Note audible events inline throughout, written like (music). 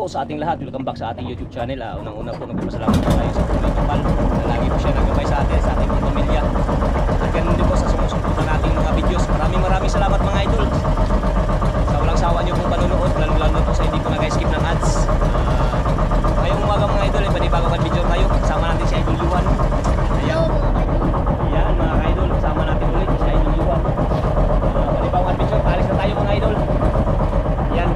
po sa ating lahat. Welcome back sa ating YouTube channel. Ah, unang-una po nagpapasalamat po tayo sa Pinoy Kapal na lagi po siya nagabay sa atin, sa ating mga pamilya. At ganun din po sa sumusunod nating mga videos. Maraming maraming salamat mga idol. Sa walang sawa niyo pong panonood, lalo-lalo po sa hindi po nag-skip ng ads. Ah, ngayong umaga mga idol, eh, panibago kan video tayo. Kasama natin si Idol Yuan. Ayan. Yan mga idol, kasama natin ulit si Idol Yuan. Uh, panibago kan video, alis na tayo mga idol. Yan.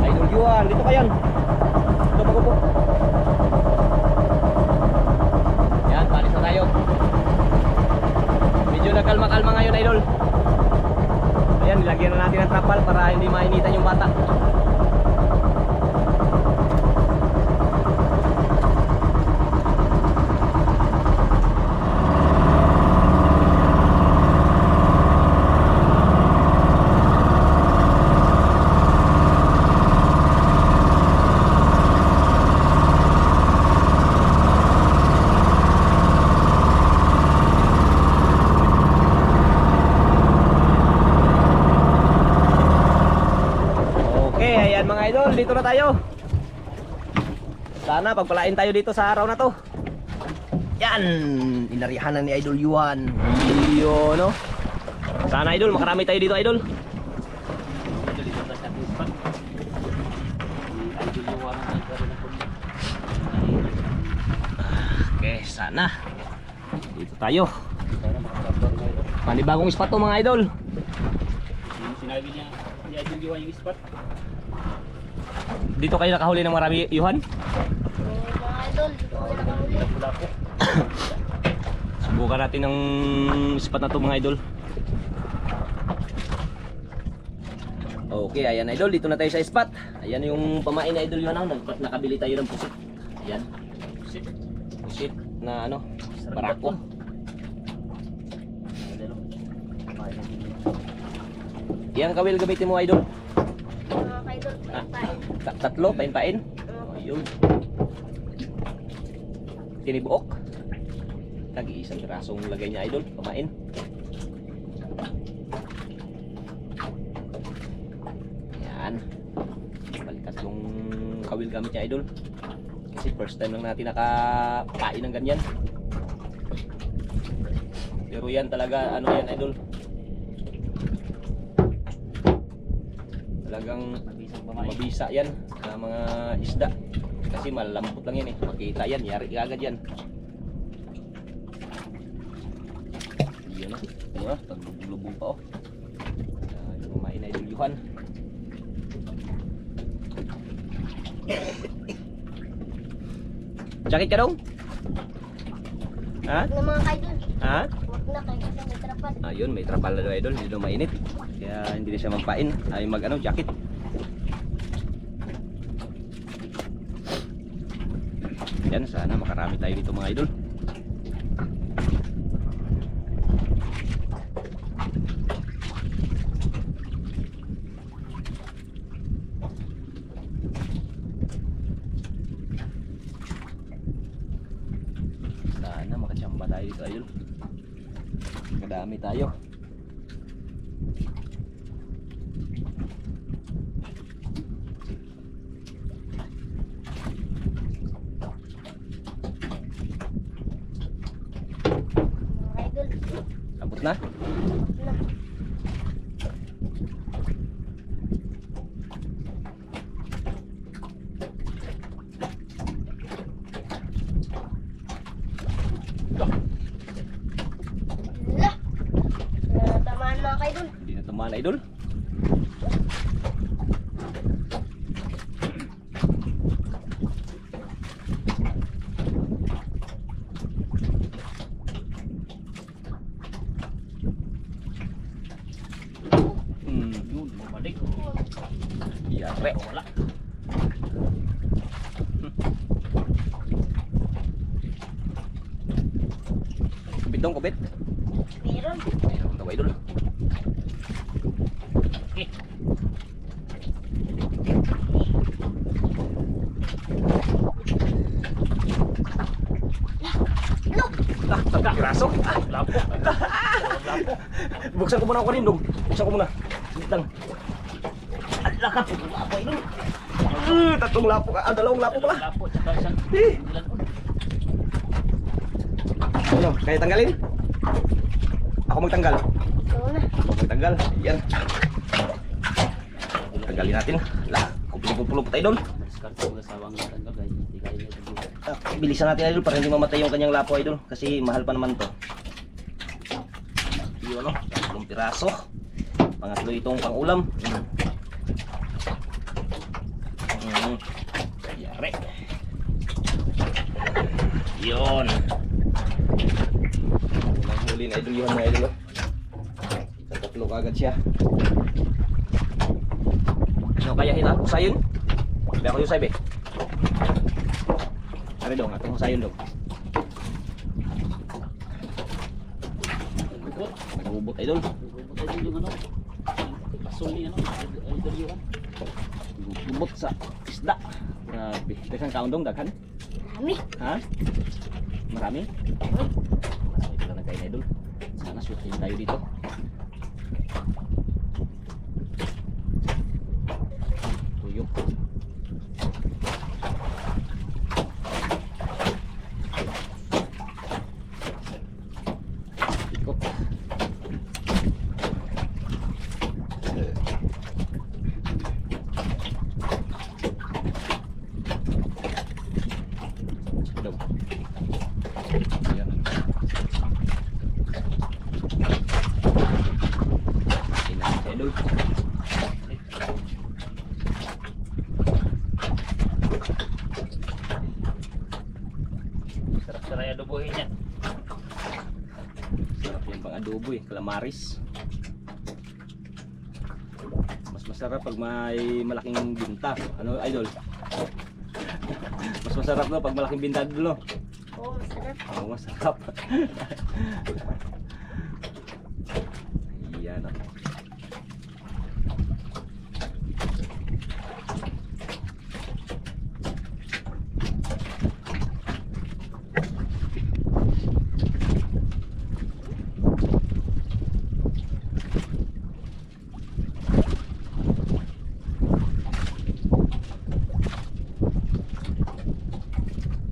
Idol Yuan, dito ka yan. Dito bago po. Yan, palis na tayo. Medyo nagkalma-kalma ngayon, idol. Ayan, nilagyan na natin ng trapal para hindi mainitan yung bata. Okay, ayan mga idol, dito na tayo. Sana pagpalain tayo dito sa araw na to. Yan, inarihan na ni Idol Yuan. Iyo, no? Sana idol, makarami tayo dito idol. Okay, sana. Dito tayo. Panibagong spot to mga idol. Sinabi niya, ni Idol yung yung spot. Dito kayo nakahuli ng marami, Yuhan. (coughs) Subukan natin ng spot na to mga idol. Okay, ayan idol, dito na tayo sa spot. Ayan yung pamain na idol yun ang nakabili tayo ng pusit. Ayan, Sit. pusit na ano, barako. Yang kawil gamitin mo idol. mga idol, Ah. pain. Ta- tatlo, pain-pain. Ayun. Tinibuok. Tag-iisang pirasong lagay niya idol, pamain. Yan. Balikat yung kawil gamit niya idol. Kasi first time lang natin nakapain ng ganyan. Pero yan talaga, ano yan idol. Talagang Isang mabisa yan sa mga isda kasi malambot lang yan eh makita yan yari agad yan yun na yun na taglubong pa oh uh, yung kumain na iduluhan Jakit ka dong? Ha? Na mga idol. Ha? Huwag na, kaya kasi may trapan. Ayun, may trapal na daw idol, hindi daw mainit. Kaya hindi na siya mampain, ay mag ano, jacket. Makarami tayo dito mga idol. Idol. Muna ako kanindong. Buksan ko muna. Wait lang. Lakat! Lapo idol! Uh, tatlong lapo ka. Ah, dalawang lapo pala. Lapo, tsaka isang Eh. Ano? Kaya tanggalin? Ako magtanggal. Ito na. Ako magtanggal. Yan. Tanggalin natin. Lah, kupulong-kupulong pa tayo doon. Ito. Ah, bilisan natin idol para hindi mamatay yung kanyang lapo idol kasi mahal pa naman to. Yun ano, piraso. Pangatlo itong pangulam. Mm. Mm. Yari. Yun. Unang huli na idol yun mga idol. oh. Tatlo kagad siya. Ano kaya hita? Sayon? Hindi ako yung sabi. Ari dong, atong sayon dong. Bukot. Nagubot idol. Bukot tayo yung ano. Pasol ni ano. Idol yun. Gubot sa isda. Grabe. Daghang kaon dong, daghan. Dami. Ha? Marami? Marami pala na kain idol. Sana shoot din tayo dito. Tuyok. Ikot. Daw. Yan. Tingnan sa idol. Sarap saray adobohin niya. Sarap yan pang calamaris. Mas masarap pag may malaking binta. Ano, idol? Mas masarap no pag malaking binta idol no? Oo, masarap. Oo, masarap. (laughs) Yan ah.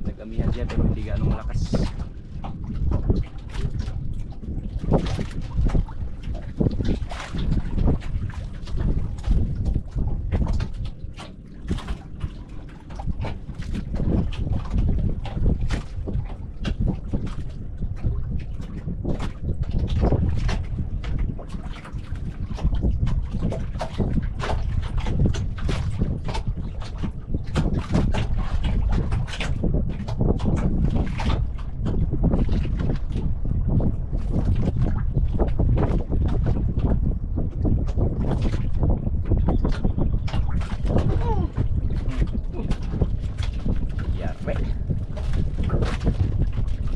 Nagamihan siya pero hindi ganong malakas. Yari.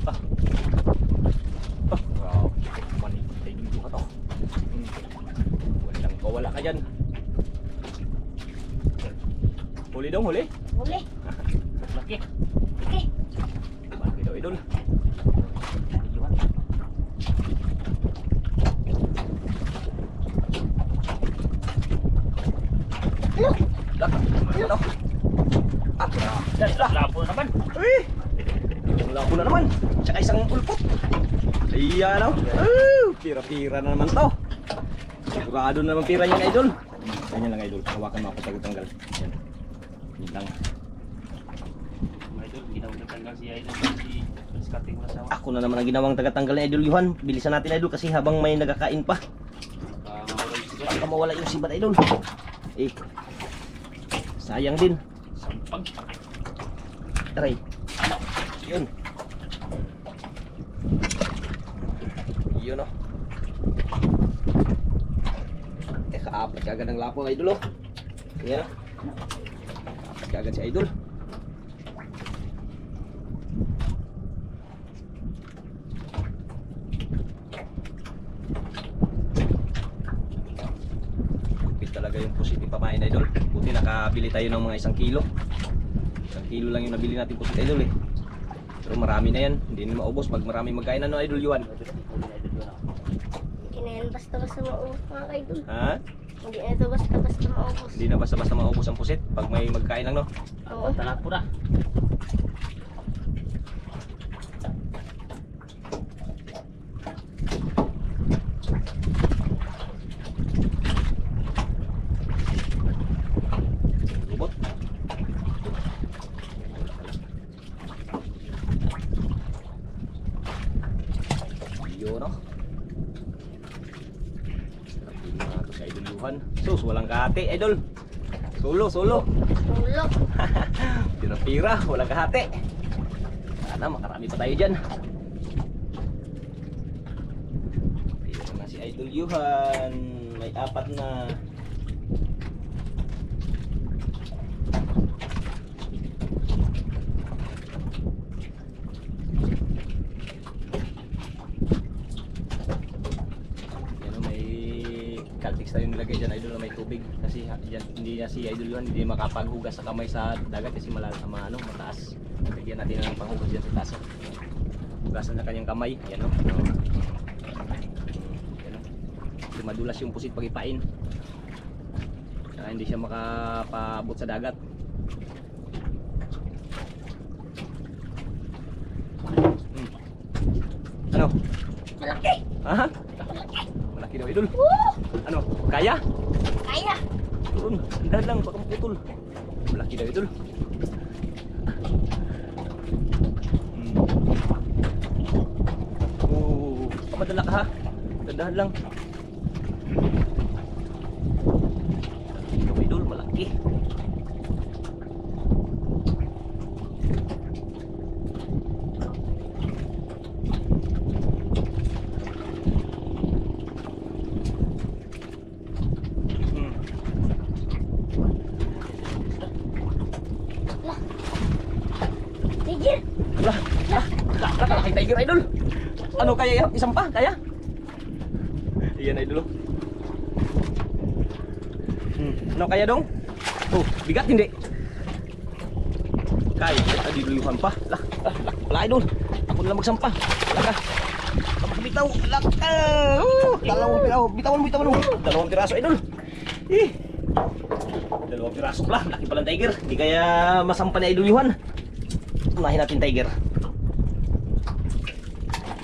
Ah. Ah, wow. Manig tayo dito ka to. Hmm. Walang kawala ka dyan. Huli dong, huli. Huli. Laki. Okay. Malaki daw, idol. Ah, Yan, lapo naman. Uy! Labo na naman. Tsaka isang ulpot. Ayan o. Pira-pira na naman to. Sigurado na naman pira niyan, idol. Ganyan lang, idol. Hawakan mo ako tagtanggal. Yan. Yan lang. Idol, ginawag na tanggal si Idol. Si sa awang. Ako na naman ang ginawang tagatanggal ni Idol Yuhan. Bilisan natin, idol, kasi habang may nagkakain pa. Ah. Baka mawala yung sibat, idol. Eh, sayang din. Sampag. Try. Yun. Yun o. Eh, kaapat kagad ng lapo idol o. Yan o. Kaapat kagad si idol. Lupit talaga yung positive pamain idol. Buti nakabili tayo ng mga isang kilo. Isang kilo lang yung nabili natin pusit idol eh. Pero marami na yan. Hindi na maubos pag marami magkain. Ano idol Yuan? Idol, ipuli na idol yun. ah. Kinayan basta-basta maubos mga kaidol. Ha? Hindi na ito basta-basta maubos. Hindi na basta-basta maubos ang pusit pag may magkain lang no. Oo. Talag po na. Lubot. Yun no. Sarap yung mga to sa Idol Yuhan. Sus, walang kahati, Idol. Solo, solo. Ulo. (laughs) Pira-pira, walang kahati. Sana makarami pa tayo dyan. Dito na si Idol Yuhan. May apat na. Yan o, may caltex tayo nilagay dyan idol na may tubig kasi ha- dyan, hindi na si idol yun hindi makapaghugas sa kamay sa dagat kasi malala ma, ano, mataas lagyan natin ng panghugas dyan sa taas oh. hugasan sa kanyang kamay yan o oh. yan o Kasi madulas yung pusit pag ipain hindi siya makapabot sa dagat Hmm. ano? Malaki. Ha? Malaki daw idol Woo! ano? kaya? Kaya. Doon, dahan lang, baka maputol. Malaki daw idol. Hmm. Oo, pamadala ka ha. Dahan lang. Ito idol, malaki. Hmm. Tigil. Lah, lah, lah, lah, kalaki tiger idol. Ano kaya yan? Isang pa, kaya? Iyan idol. oh. Hmm. Ano kaya dong? Oh, bigat hindi. Kaya, adi duluhan pa. Lah, lah, lah, wala idol. Ako na lang magsampa. Laka. Bitaw, laka. Uh, dalawang piraso, bitawan mo, bitawan mo. Dalawang piraso idol. Eh. Dalawang piraso pala, laki palang tiger. Hindi kaya masampa ni idol Yuhan. Unahin natin tiger.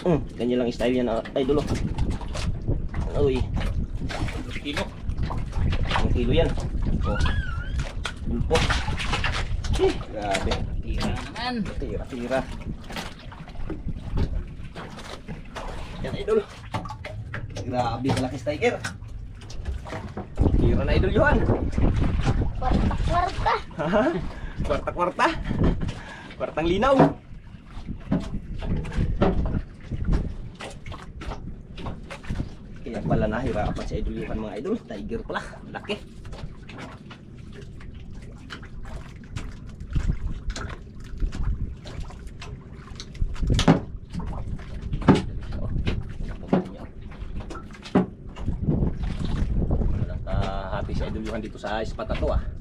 Hmm, ganyan lang style yan, ah, idol. oh. Uy, Kilo. ang kilo yan. Oh. Bulpo. Eh, grabe. Tira naman. Tira, tira. Yan, idol. Grabe kalaki sa tiger. Tira na idol Johan. Kwarta-kwarta. Kwarta-kwarta. Kwartang linaw. Kaya pala nahirapan si idol Johan mga idol. Tiger pala. Laki. Oh, napunta niya. Walang ka-happy si idol Johan dito sa spot na to ah.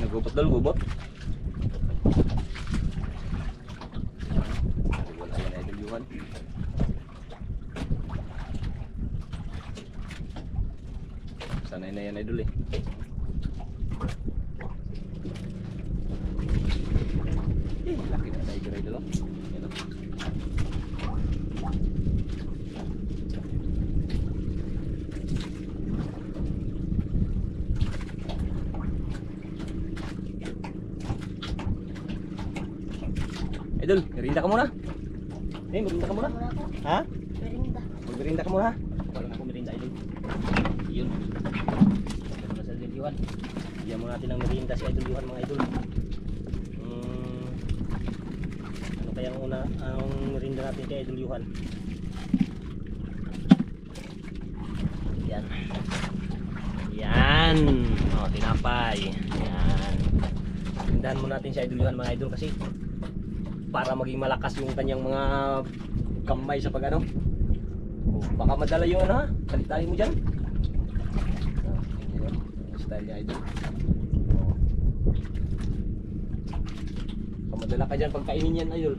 Nagubot dal, gubot. Sanay na yan idol ka muna. Eh, merinda ka muna. Ha? Merinda. Magmerinda ka muna. Wala na merinda idol. Yun. Sa Idol Yuhan. Bigyan mo natin ng merinda si Idol Yuhan mga idol. Hmm, ano kaya ang una ang merinda natin kay Idol Yuhan? Yan. Yan. Oh, tinapay. Yan. Dahan mo natin si Idol Yuhan mga idol kasi maging malakas yung kanyang mga kamay sa pag ano. Oh, baka madala yung ano ha. Tali-tali mo dyan. Ah, yun, Style ni Idol. Baka madala ka dyan pag kainin yan Idol.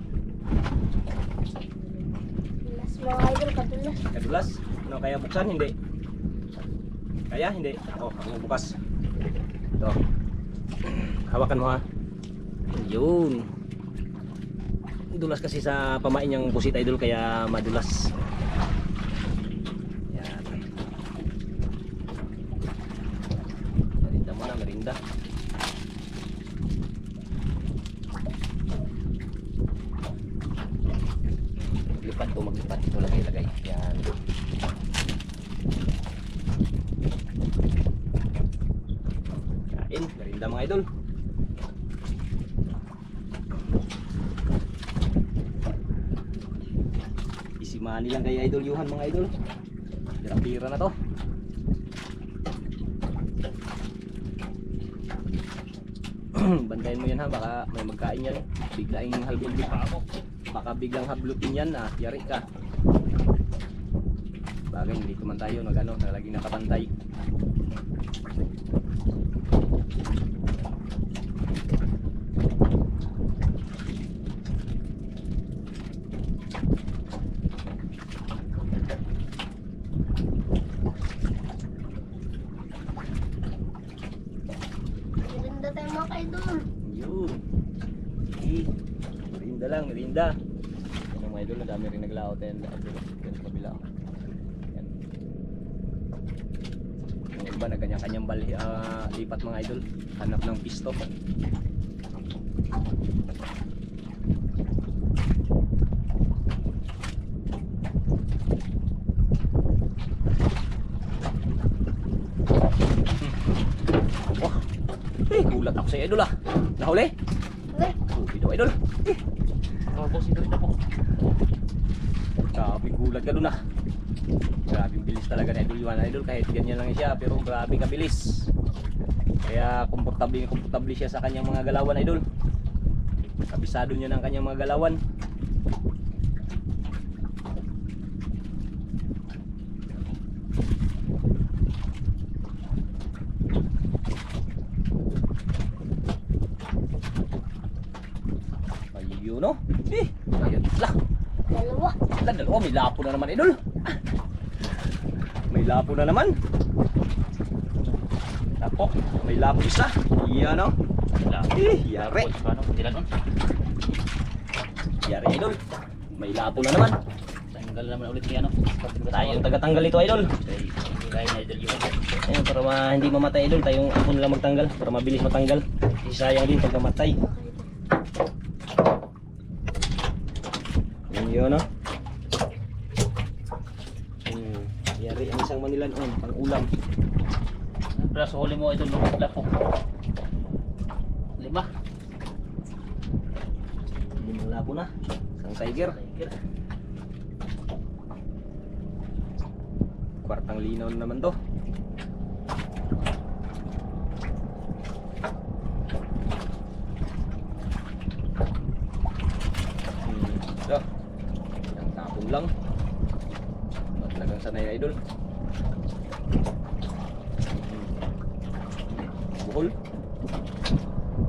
Mas mga idol, kadulas. Kadulas. Ano kaya buksan? Hindi. Kaya? Hindi. Oh, ako bukas. Ito. (clears throat) Hawakan mo ha. Yun. Dulas kasi sa pamain niyang pusit idol kaya madulas. Yan. Merinda mo na, merinda. Maglipad to, maglipad. Ito lagay, lagay. Yan. Kain, merinda mga idol. Easy money lang Yuhan mga idol. Pira-pira na to. (clears throat) Bantayan mo yan ha, baka may magkain yan. Biglaing ako. Baka biglang hablutin yan ah, yari ka. Bagay, hindi man tayo nag ano, na laging nakabantay. Maganda tayo mga idol. Yun. Eh, merinda lang, merinda. Idol, dami rin naglaot and idol. Yan sa kabila. Yan. Yung iba na kanya-kanyang bali, ah, lipat mga idol. Hanap ng pisto. Wah, (laughs) eh, gulat ako sa idol ah. Nahuli? Oh, ito idol. Eh, Oh, boss, ito na gulat ka dun ah. Grabe bilis talaga ni Idol Yuan Idol kahit ganyan lang siya pero grabe kabilis. Kaya komportable komportable siya sa kanyang mga galawan Idol. Kabisado niya ng kanyang mga galawan. Ayun no? Eh, ayun lah. Dalawa. Lan, oh, may lapo na naman, idol. Ah. May lapo na naman. Lapo, may lapo isa. Yan, no? Eh, yari. Yari, idol. May lapo na naman. Tanggal naman ulit yung ano. Tayo ang tagatanggal ito, idol. Kaya kaya na idol yun. Ayan, para ma hindi mamatay, idol. Tayong ako nila magtanggal. Para mabilis matanggal. Kasi sayang din pag namatay. Yan yun, no? Hmm, yari ang isang manilan on, pang ulam. Pero sa huli mo lumutla po. Lima. Limang labo na. Isang tiger. Kwartang linaw na naman to. Hmm, so, ang tapon lang. Ba't talagang sanay na idol? Buhol.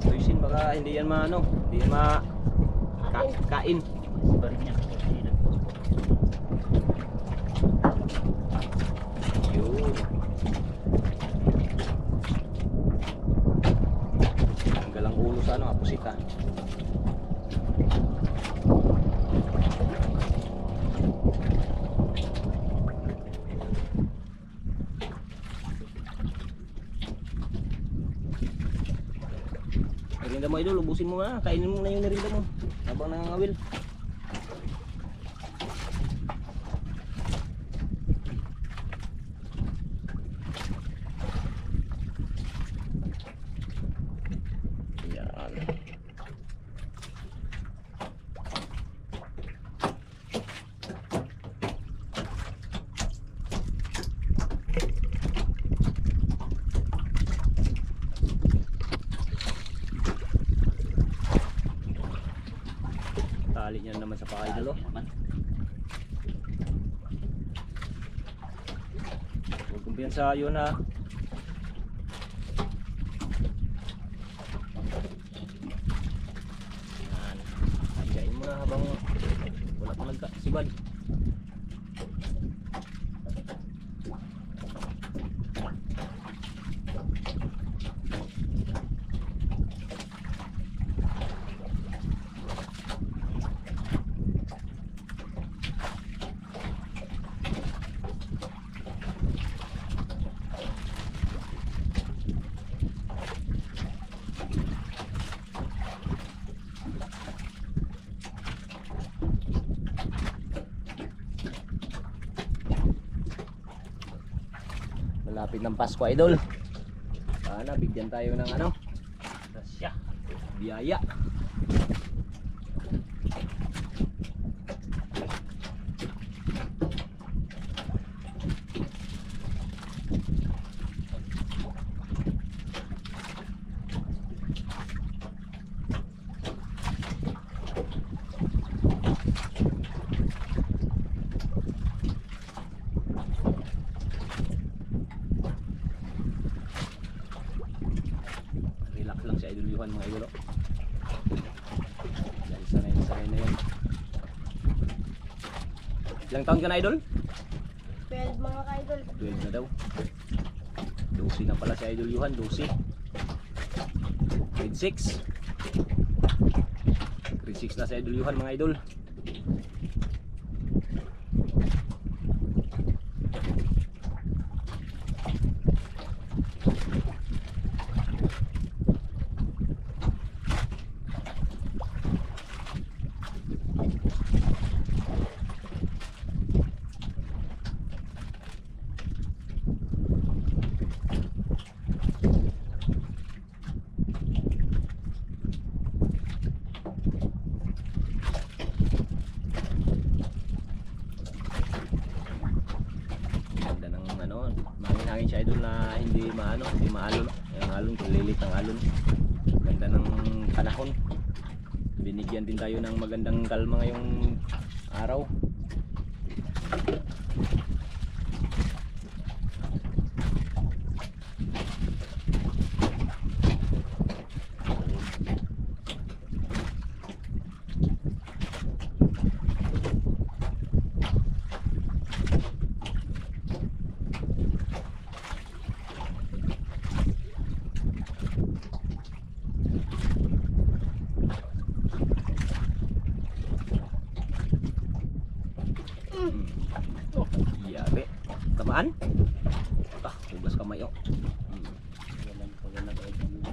Ayusin baka hindi yan maano, hindi yan ma ka kain. Yun. Tanggal ang ulo sa ano, apusita. Merinda mo idol, ubusin mo na. Kainin mo na yung merinda mo. Habang nangangawil. Yan. pa idol oh. naman. Yun ha. Yan. Higain mo na habang wala pang nagkasibad. Malapit ng Pasko idol. Sana bigyan tayo ng ano, Rasya. biyaya. Johan mga idol. oh. Dahil sanay na sanay na yun. Ilang taon ka na idol? 12 mga ka-idol. 12 na daw. 12 na pala si Idol Johan, 12. Grade 6. Grade 6 na si Idol Johan mga idol. Ganda ng ano, mahingin siya idol na hindi maano, hindi maalon. Yung alon, lilit ang alon. Ganda ng panahon. Binigyan din tayo ng magandang kalma ngayong araw. Hmm. Oh, yari. Tamaan? Ah, hugas kamay oh. Hmm. Walang pagana tayo dito.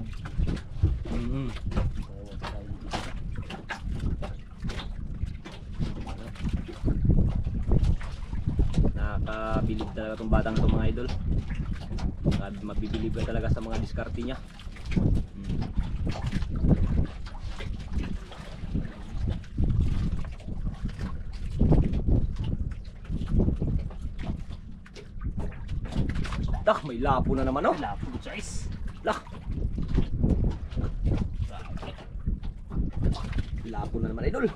Mm. Bawas tayo dito. Nakakabilib talaga tong batang to mga idol. Mabibilib ka talaga sa mga diskarte niya. Mm. Dah, may lapo na naman oh. Wala po guys. Lah. Lapo na naman idol.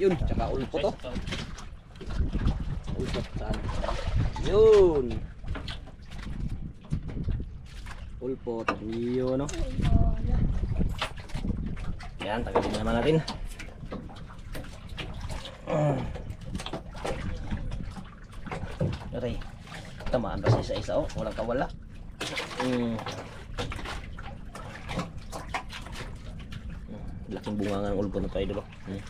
Yun, tsaka ulpo to. Ulpo saan? Yun. Ulpo, yun no. Yan, tagalin naman natin. Aray, tamaan ba sa isa-isa oh? Walang kawala. Mm. Laking bunga nga ng ulpo na tayo dito. Mm.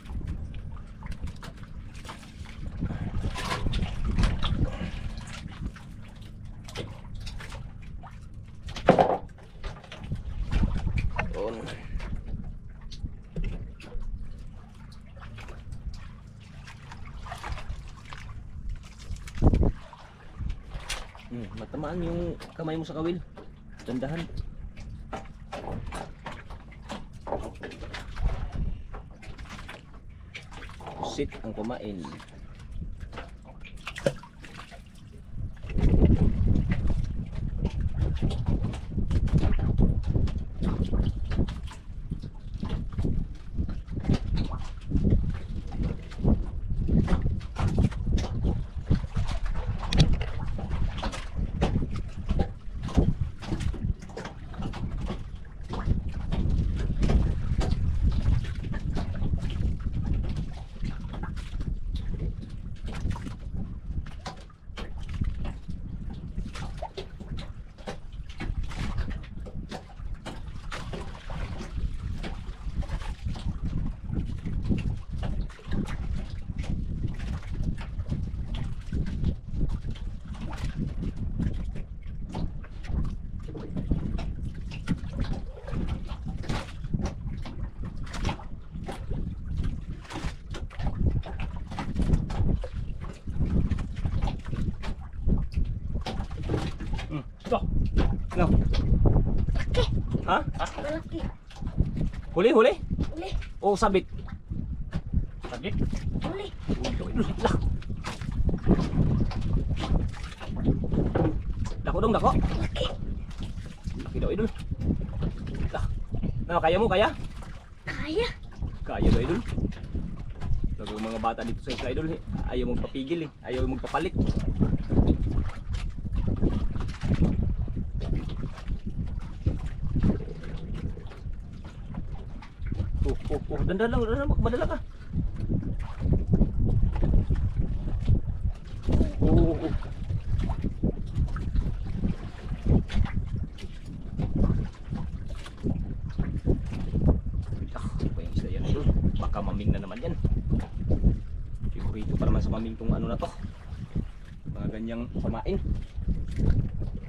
Yun. Hmm, matamaan yung kamay mo sa kawil. Dandahan. Sit ang kumain. Ito. Ano? Ha? Malaki. Huli, huli? Uli. O sabit? Sabit. Uli. Lah. Dako dong, dako. Laki. Laki daw, idol. Lah. Ano, kaya mo, kaya? Kaya. Kaya daw, idol. Lagi yung mga bata dito sa isla, idol. Ayaw magpapigil eh. Ayaw magpapalit. Oh. Dandan lang, dandan lang. Madala ka. Oh, oh, oh. Baka maming na naman yan. Favorito pa naman sa maming tong ano na to. Mga ganyang pamain.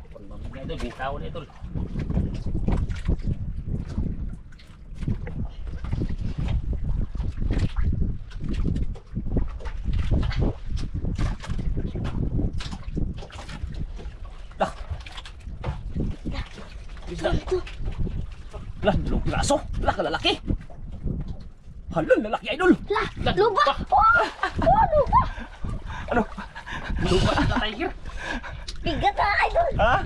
Pag mamig na idol, bitaw na idol. Lah, kalalaki. Hala, lalaki idol. La. Luba. Oh. Oh, luba. Ano? Lupa na tiger. Bigat na, idol. Ha?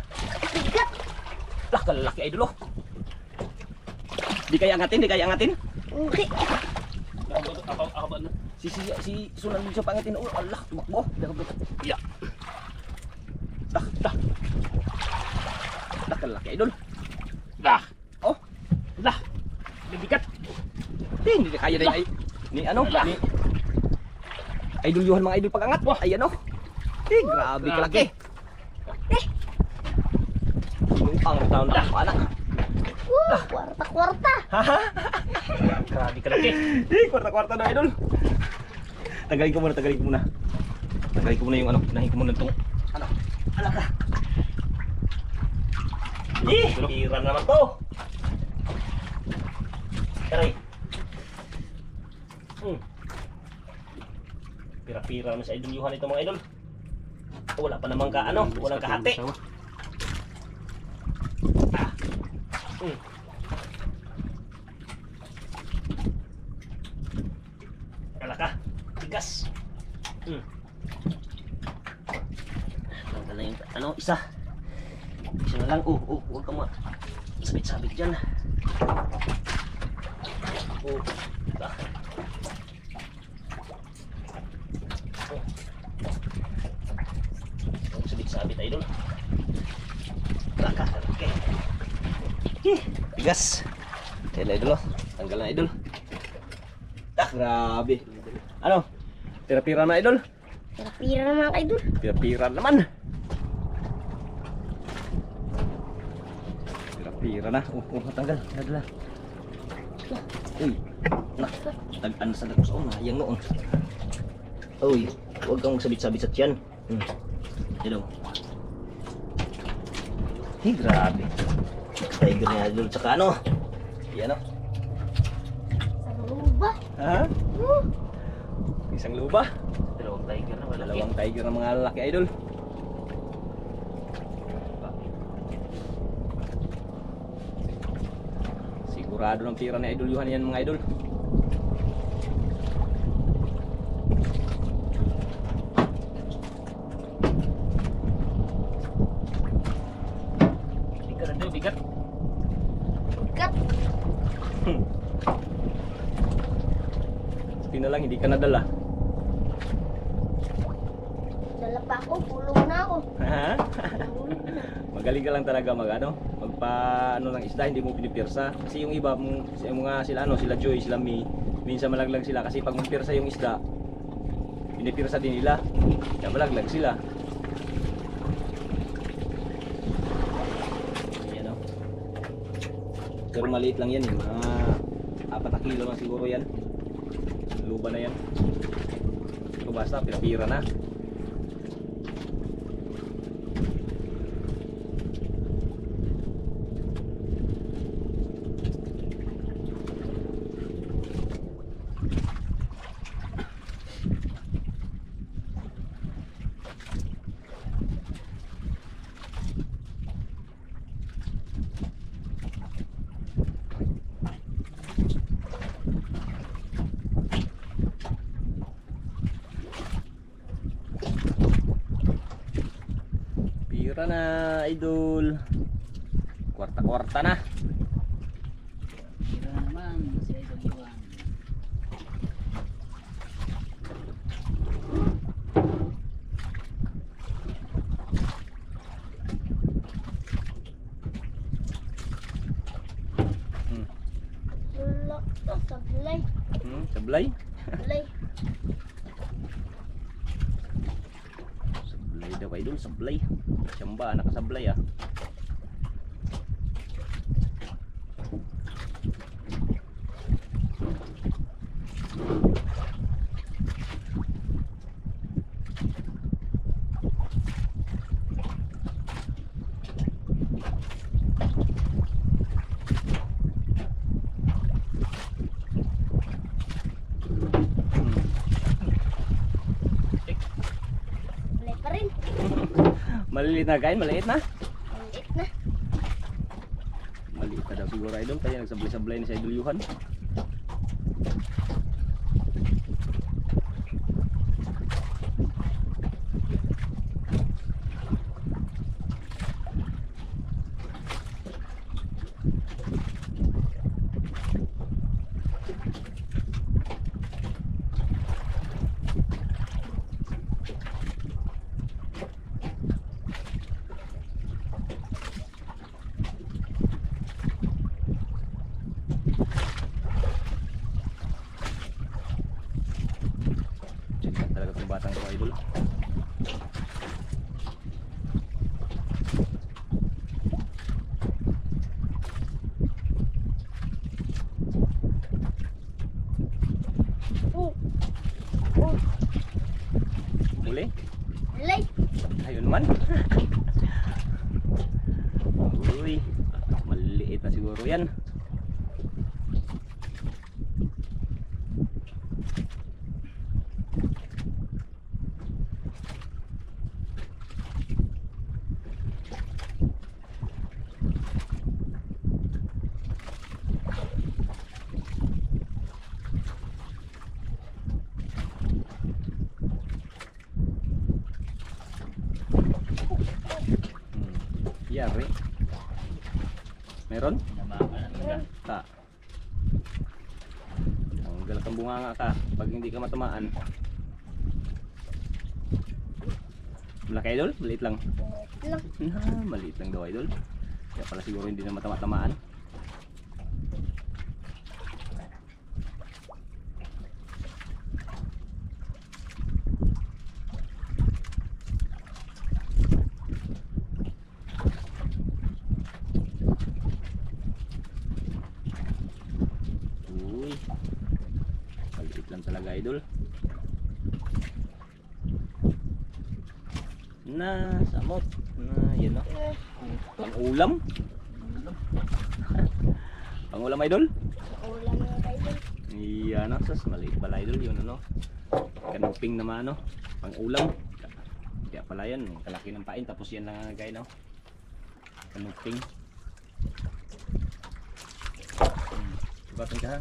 Bigat. Lah, kalalaki idol oh. Di kaya angatin, di kaya angatin. Na? Si si si sunan din sa pangatin. Oh, Allah, tumakbo. Ya. Dah, dah. Dah kalalaki idol. Dah. Hindi na kaya na ay ni ano, ni Idol Yuhan mga idol pagangat. Wah, ayan oh. Eh, grabe kalaki. Eh. Lumpang taon na ako anak. Uh, kwarta-kwarta. Grabe ka laki. Eh, kwarta-kwarta na idol. Tagalin ko muna, tagalin ko muna. Tagalin ko muna yung ano, nahin ko muna itong ano, alaka. Eh, tira naman to. Aray. Hmm. Pira-pira naman sa idol Yuhan ito mga idol. Wala pa naman ka ano, walang kahati. Ah. Hmm. Alaka. Tigas. Hmm. Tanggal na yung ano, isa. Isa na lang. Oh, oh, huwag kang. Sabit-sabit dyan. Oh. Ah. Oh. Huwag sabit-sabit, idol. Alaka. Okay. Eh, tigas. Ayan na, idol. oh. Tanggal na, idol. Ah, grabe. Ano? Pira-pira na, idol. Pira na mga idol. Pira-pira naman. Pira-pira na. Oh, oh, tanggal. Nadala. Uy. Nak. Tag-an sa dako sa una. Yang noon. Uy. Huwag kang sabit-sabit sa tiyan. Hmm. Yan o. Hey, grabe. Tiger na idol. Tsaka ano? Yan o. Sa luba. Ha? Isang luba. Dalawang tiger na malaki. Dalawang tiger ng mga lalaki idol. Sigurado ng tira ni Idol Yuhan yan mga idol. Bigat na bigat. bigat. Buti na lang hindi ka nadala. Dala pa ako. Pulong na ako. Ha? Na. Magaling ka lang talaga mag ano, magpa ano ng isda, hindi mo pinipirsa. Kasi yung iba, mong- yung mga sila ano, sila Joy, sila Mi, minsan malaglag sila kasi pag magpirsa yung isda, pinipirsa din nila. Kaya malaglag sila. Ayan o. Pero maliit lang yan eh, mga apat na kilo lang siguro yan. Luba na yan. So basta, pinapira na. Tira na, idol. Kwarta-kwarta na. Tira naman si Idol Iwan. Hmm. Wala to, sablay. Hmm, sablay. Sablay. Sablay daw idol, sablay. Siyamba, nakasablay ah. Maliliit na kain, maliit na. Maliit na. Maliit na daw siguro idol, kaya nagsablay-sablay ni sa idol Yuhan. Ang galak ang bunganga ka pag hindi ka matamaan. Malaki idol? Maliit lang. Lang. Ah, maliit lang daw idol. Kaya pala siguro hindi na matama-tamaan. Uy. Maliit lang talaga idol. Na, samot. Na, yan o. Eh, Pang ulam? Pang ulam idol? Ulam na sas maliit pala idol yun ano. Kanuping naman ano, pang ulam. Kaya pala yan, kalaki ng pain tapos yan lang ang no. Kanuping. Hmm. Subatin ka ha.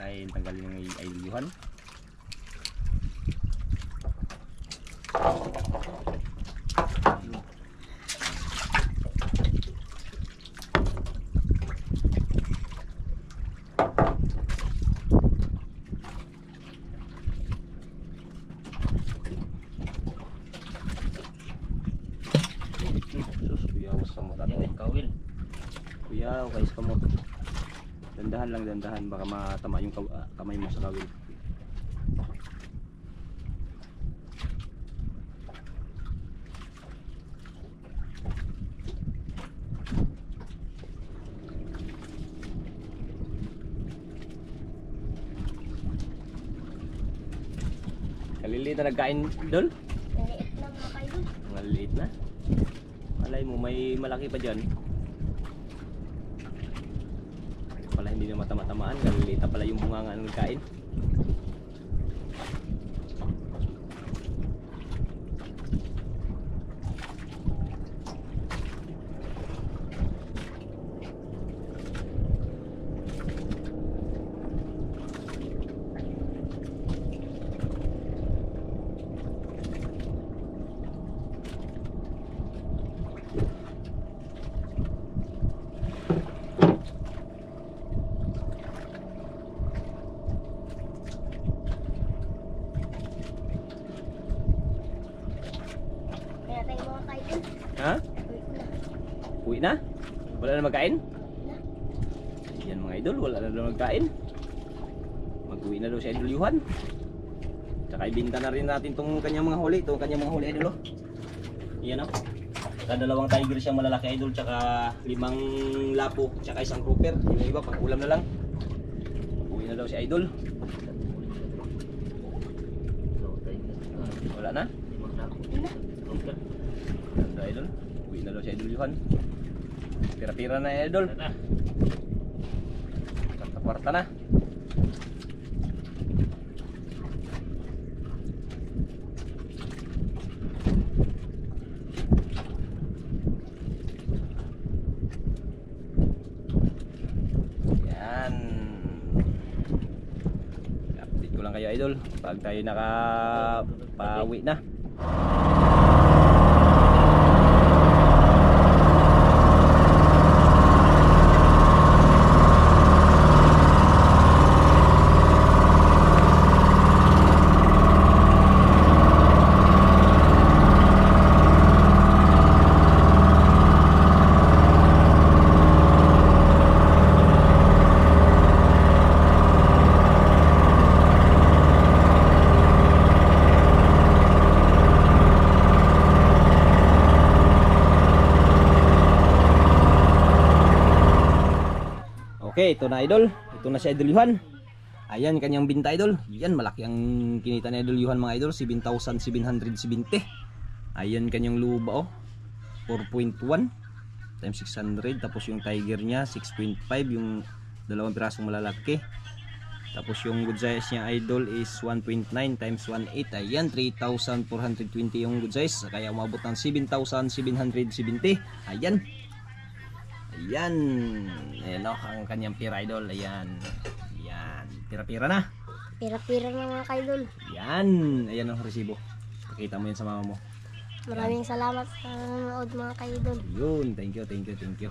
Kain tanggalin ng idoluhan. Sus, kuyawas sa mata Yung kawil. Kuya, guys ka mo. Dandahan lang, dandahan. Baka matama yung ah, kamay mo sa kawil. Kaliliit na nagkain, Dol? Maliit lang mga kaidol. Maliliit na. Malay mo, may malaki pa dyan. Ha? Uwi na. Wala na magkain? Yan mga idol, wala na daw magkain. Mag-uwi na daw si Idol Yuhan. Tsaka ibinta na rin natin tong kanyang mga huli. Itong kanyang mga huli idol. oh. Yan o. dalawang tiger siyang malalaki idol. Tsaka limang lapo. Tsaka isang grouper. Yung iba pang ulam na lang. Uwi na daw si Idol. Wala na. Limang na ako. Okay. Sa Idol. Uwi Idol Yuhan. Pira-pira na Idol. Wala na. Kwarta-kwarta na. Yan. Update ko lang kayo idol pag tayo nakapauwi na. Okay, ito na idol. Ito na si Idol Yuhan. Ayan kanyang binta idol. Yan malaki ang kinita ni Idol Yuhan mga idol, 7,770. Ayan kanyang luba oh. 4.1 times 600 tapos yung tiger niya 6.5 yung dalawang pirasong malalaki. Tapos yung good size niya idol is 1.9 times 1.8. Ayan 3,420 yung good size kaya umabot ng 7,770. Ayan. Ayan. Ayan o, ang kanyang pira idol. Ayan. Ayan. Pira-pira na. Pira-pira na mga kaidol. Ayan. Ayan ang resibo. Pakita mo yan sa mama mo. Maraming salamat sa nanonood mga kaidol. Yun. Thank you, thank you, thank you.